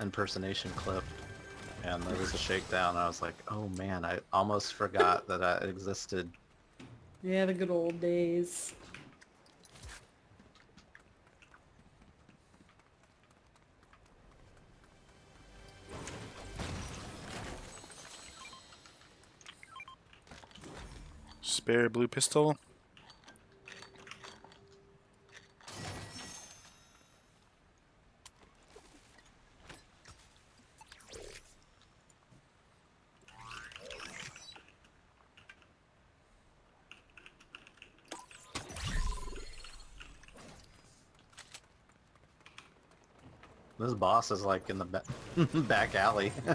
impersonation clip, and there was a shakedown. And I was like, oh man, I almost forgot that that existed. Yeah, the good old days. Spare blue pistol. This boss is like in the ba back alley.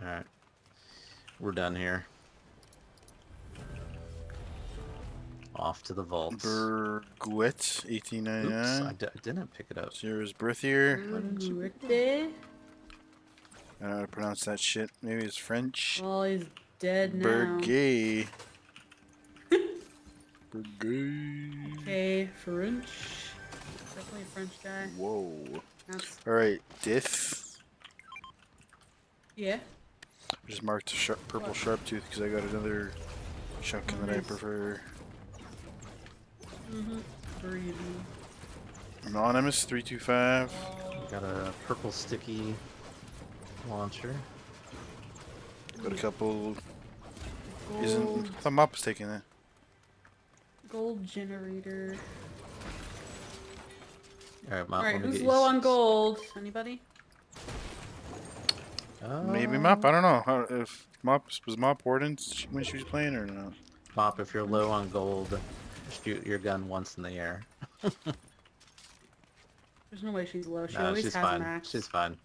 Alright. We're done here. Off to the vaults. Bergwit, Oops, 1899. I d didn't pick it up. Zero's birth year. Birthday? I don't know how to pronounce that shit. Maybe it's French. Well, he's dead now. Bergay. Bergay. Okay, French. Definitely a French guy. Whoa. That's Alright, diff. yeah. I just marked a sharp, purple What? sharp tooth because I got another shotgun Oh, that I nice. prefer. Mhm. Breezy. Anonymous 325. Got a purple sticky launcher. Got a couple. Gold, Isn't the mop is taking that? Gold generator. Alright, Mop, Alright, who's low on gold? Anybody? Maybe Uh, mop. I don't know how if mop was mop warden when she was playing or not. Mop, if you're low on gold, shoot your gun once in the air. There's no way she's low. She no, always she's has fine. an axe. She's fine.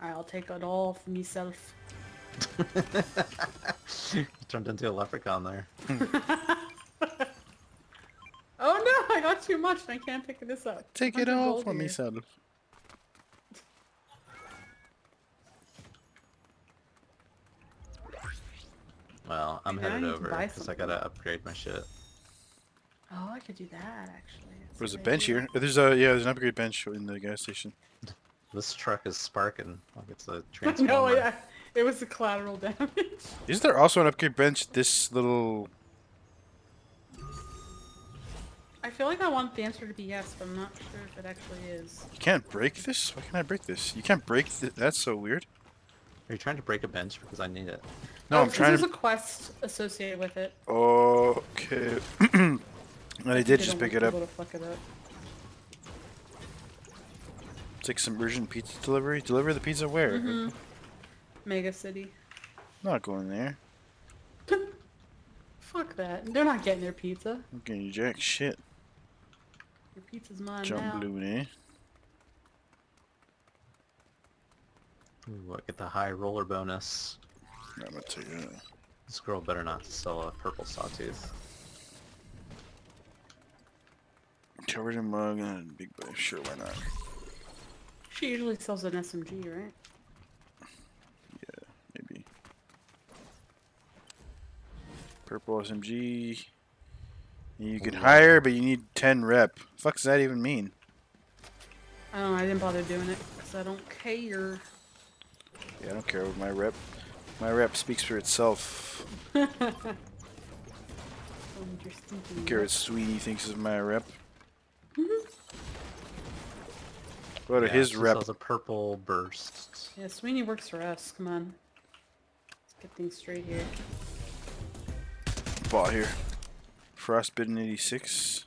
I'll take it all for myself. Turned into a leprechaun there. I got too much and I can't pick this up. Take it 100 all for here. myself. Well, I'm Maybe headed over because I gotta upgrade my shit. Oh, I could do that actually. That's There's a good bench idea. here. There's a yeah. There's an upgrade bench in the gas station. This truck is sparking like it's a no, yeah, it was the collateral damage. Is there also an upgrade bench? This little. I feel like I want the answer to be yes, but I'm not sure if it actually is. You can't break this. Why can't I break this? You can't break. Th that's so weird. Are you trying to break a bench because I need it? No, Oh, I'm trying There's to. a quest associated with it. Okay. and I did They just don't pick want it up. people to fuck it up. Take some urgent pizza delivery. Deliver the pizza where? hmm Mega City. Not going there. Fuck that. They're not getting their pizza. I'm getting jack shit. Your pizza's mine Jump now. balloon, eh? Ooh, I get the high roller bonus. I'm gonna take that. This girl better not sell a purple sawtooth. Covered in mug and big boy. Sure, why not? She usually sells an SMG, right? Yeah, maybe. Purple SMG. You can hire, but you need 10 rep. Fuck does that even mean? I don't know. I didn't bother doing it because I don't care. Yeah, I don't care with my rep. My rep speaks for itself. I don't care what Sweeney thinks of my rep. What are Yeah, his rep? sells a purple burst. Yeah, Sweeney works for us. Come on. Let's get things straight here. Bought here. Frostbitten 86.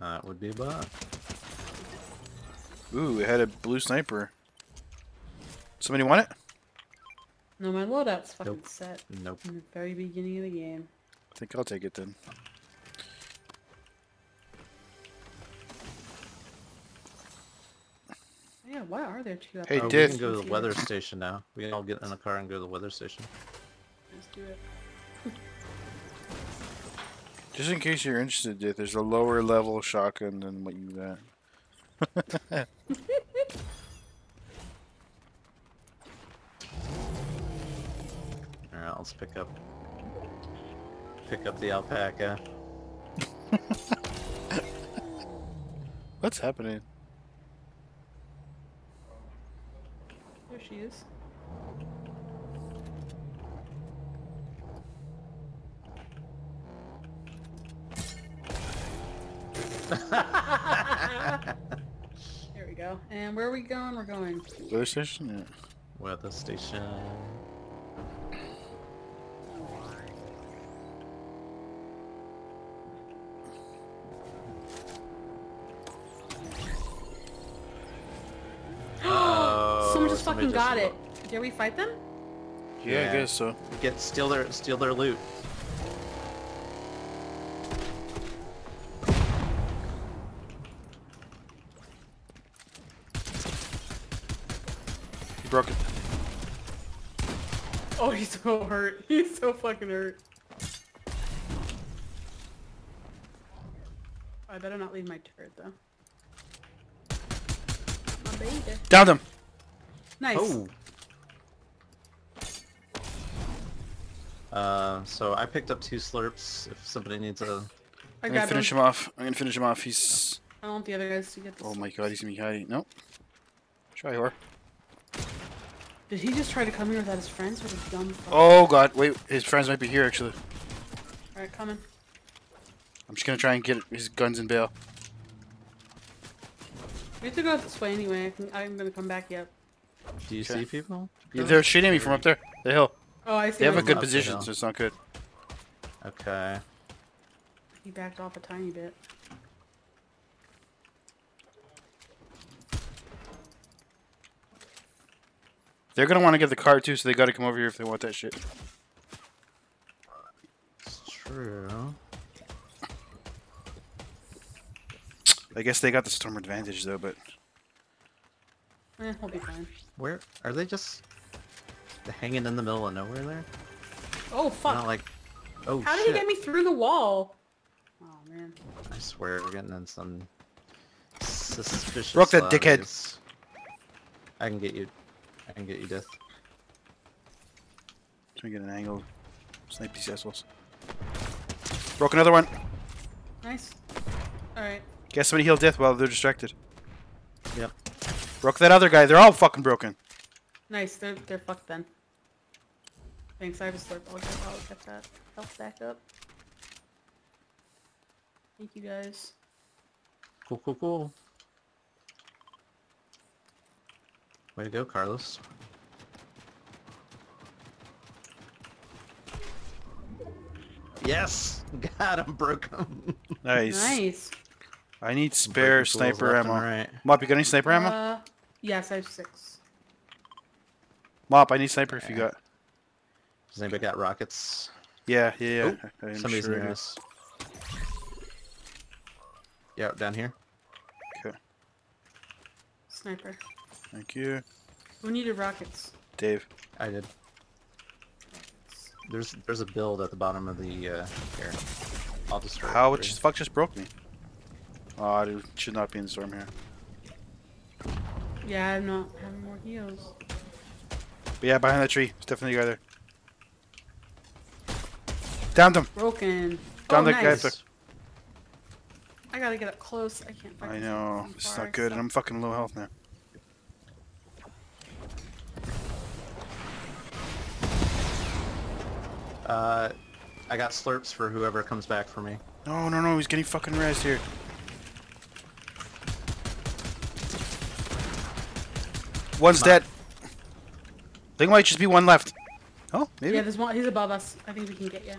That would be a buck. Ooh, it had a blue sniper. Somebody want it? No, my loadout's fucking Nope. set Nope. in the very beginning of the game. I think I'll take it then. Yeah, why are there two up Hey, Oh, we Diff. can go to the weather station now. We can all get in a car and go to the weather station. Let's do it. Just in case you're interested, Dith, there's a lower level shotgun than what you got. Alright, let's pick up pick up the alpaca. What's happening? There she is. There we go. And where are we going? We're going. Weather station? Yeah. Weather station. Oh, Someone just somebody fucking got it. Did we fight them? Yeah, Yeah. I guess so. Get steal their steal their loot. He broke it. Oh, he's so hurt. He's so fucking hurt. I better not leave my turret though. My baby. Downed him! Nice. Oh. Uh, so I picked up two slurps. If somebody needs a, I am gonna finish him. him off. I'm gonna finish him off. He's. I don't want the other guys to get this. Oh my god, he's gonna be hiding. Nope. Try whore. Did he just try to come here without his friends? What a dumb fuck. Oh god, wait, his friends might be here actually. Alright, coming. I'm just gonna try and get his guns and bail. We have to go this way anyway. I can, I'm gonna come back yet. do you Okay. see people? Yeah, they're shooting me from up there, the hill. Oh, I see. They have a good position, so it's not good. Okay. He backed off a tiny bit. They're gonna want to get the car too, so they gotta come over here if they want that shit. It's true. I guess they got the storm advantage though, but Eh, we'll be fine. Where are they just hanging in the middle of nowhere there? Oh, fuck. Not like, oh How did he get me through the wall? Oh, man. I swear we're getting in some suspicious. Broke that dickhead. I can get you. I can get you, death. let me get an angle. Snipe these assholes. Broke another one. Nice. Alright. Guess somebody heal death while they're distracted. Yep. Broke that other guy. They're all fucking broken. Nice. They're, they're fucked then. Thanks, I have a slurp. I'll get, I'll get that health back up. Thank you guys. Cool, cool, cool. Way to go, Carlos. Yes! Got him, broke him. Nice. Nice. I need spare sniper left and ammo. Right. Mop, you got any sniper ammo? Uh, yes, I have six. Mop, I need sniper if you got. Does anybody got rockets? Yeah, yeah, yeah. Oh, Somebody's sure I near do. us. Yeah, down here. Okay, Sniper. Thank you, Who needed rockets? Dave. I did. There's there's a build at the bottom of the uh, here. I'll destroy. How for it you. just fuck just broke me. Oh, dude, should not be in the storm here. Yeah, I'm not having more heals. But yeah, behind that tree, there's definitely a guy there. Downed him. Broken. Down oh, the nice. guy there. I gotta get up close. I can't find I know, from this is far. not good, and I'm fucking low health now. Uh, I got slurps for whoever comes back for me. No, no, no, he's getting fucking rezzed here. One's dead. I think might just be one left. Oh, maybe. Yeah, there's one. He's above us. I think we can get you.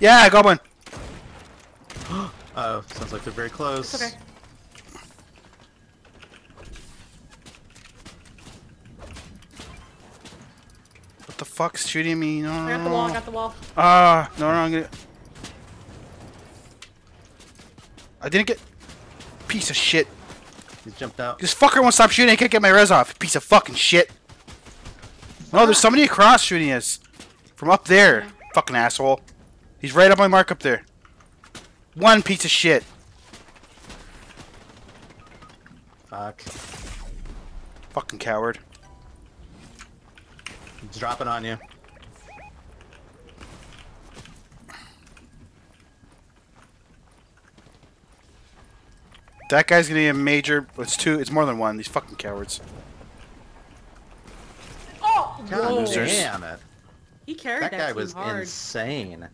Yeah, I got one. Oh, sounds like they're very close. It's okay. The fuck's shooting me? No, I no, got the wall. I no. got the wall. Ah, no, no, I'm gonna. I didn't get. Piece of shit. He's jumped out. This fucker won't stop shooting. I can't get my res off. Piece of fucking shit. No, there's somebody across shooting us. From up there. Yeah. Fucking asshole. He's right up my mark up there. One piece of shit. Fuck. Fucking coward. He's dropping on you. That guy's gonna be a major. It's two. It's more than one. These fucking cowards. Oh! God losers. damn it. He carried That that, guy team was hard. insane.